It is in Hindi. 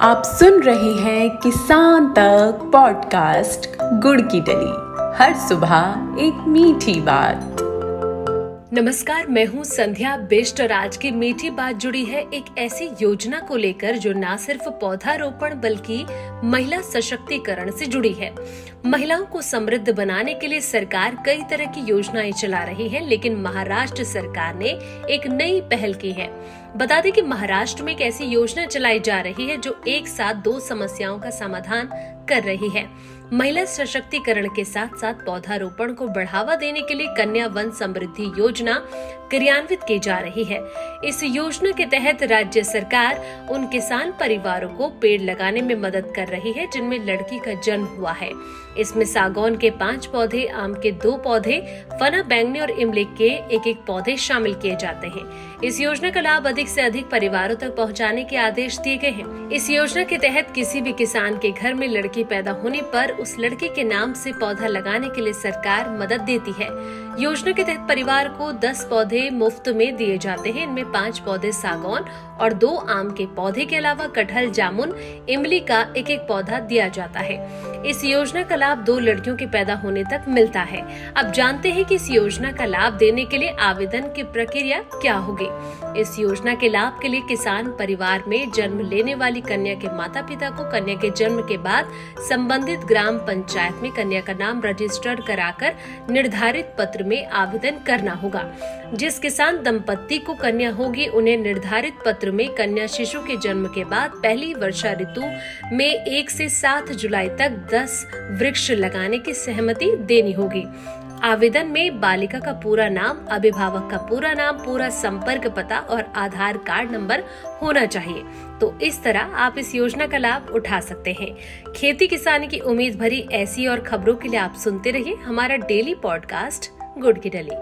आप सुन रहे हैं किसान तक पॉडकास्ट गुड़ की डली। हर सुबह एक मीठी बात। नमस्कार, मैं हूँ संध्या बिष्ट और आज की मीठी बात जुड़ी है एक ऐसी योजना को लेकर जो न सिर्फ़ पौधारोपण बल्कि महिला सशक्तिकरण से जुड़ी है। महिलाओं को समृद्ध बनाने के लिए सरकार कई तरह की योजनाएँ चला रही है, लेकिन महाराष्ट्र सरकार ने एक नई पहल की है। बता दें कि महाराष्ट्र में एक ऐसी योजना चलाई जा रही है जो एक साथ दो समस्याओं का समाधान कर रही है। महिला सशक्तिकरण के साथ साथ पौधारोपण को बढ़ावा देने के लिए कन्या वन समृद्धि योजना क्रियान्वित की जा रही है। इस योजना के तहत राज्य सरकार उन किसान परिवारों को पेड़ लगाने में मदद कर रही है, जिनमें लड़की का जन्म हुआ है। इसमें सागौन के पाँच पौधे, आम के दो पौधे, फना बैंगनी और इमली के एक एक पौधे शामिल किए जाते हैं। इस योजना का लाभ अधिक से अधिक परिवारों तक पहुँचाने के आदेश दिए गए हैं। इस योजना के तहत किसी भी किसान के घर में लड़की पैदा होने पर उस लड़के के नाम से पौधा लगाने के लिए सरकार मदद देती है। योजना के तहत परिवार को 10 पौधे मुफ़्त में दिए जाते हैं। इनमें पाँच पौधे सागौन और दो आम के पौधे के अलावा कटहल, जामुन, इमली का एक एक पौधा दिया जाता है। इस योजना का लाभ दो लड़कियों के पैदा होने तक मिलता है। अब जानते हैं कि इस योजना का लाभ देने के लिए आवेदन की प्रक्रिया क्या होगी। इस योजना के लाभ के लिए किसान परिवार में जन्म लेने वाली कन्या के माता पिता को कन्या के जन्म के बाद संबंधित ग्राम पंचायत में कन्या का नाम रजिस्टर्ड कराकर निर्धारित पत्र में आवेदन करना होगा। जिस किसान दंपत्ति को कन्या होगी, उन्हें निर्धारित पत्र में कन्या शिशु के जन्म के बाद पहली वर्षा ऋतु में एक से सात जुलाई तक दस वृक्ष लगाने की सहमति देनी होगी। आवेदन में बालिका का पूरा नाम, अभिभावक का पूरा नाम, पूरा संपर्क पता और आधार कार्ड नंबर होना चाहिए। तो इस तरह आप इस योजना का लाभ उठा सकते हैं। खेती किसानी की उम्मीद भरी ऐसी और खबरों के लिए आप सुनते रहिए हमारा डेली पॉडकास्ट। गुड की डली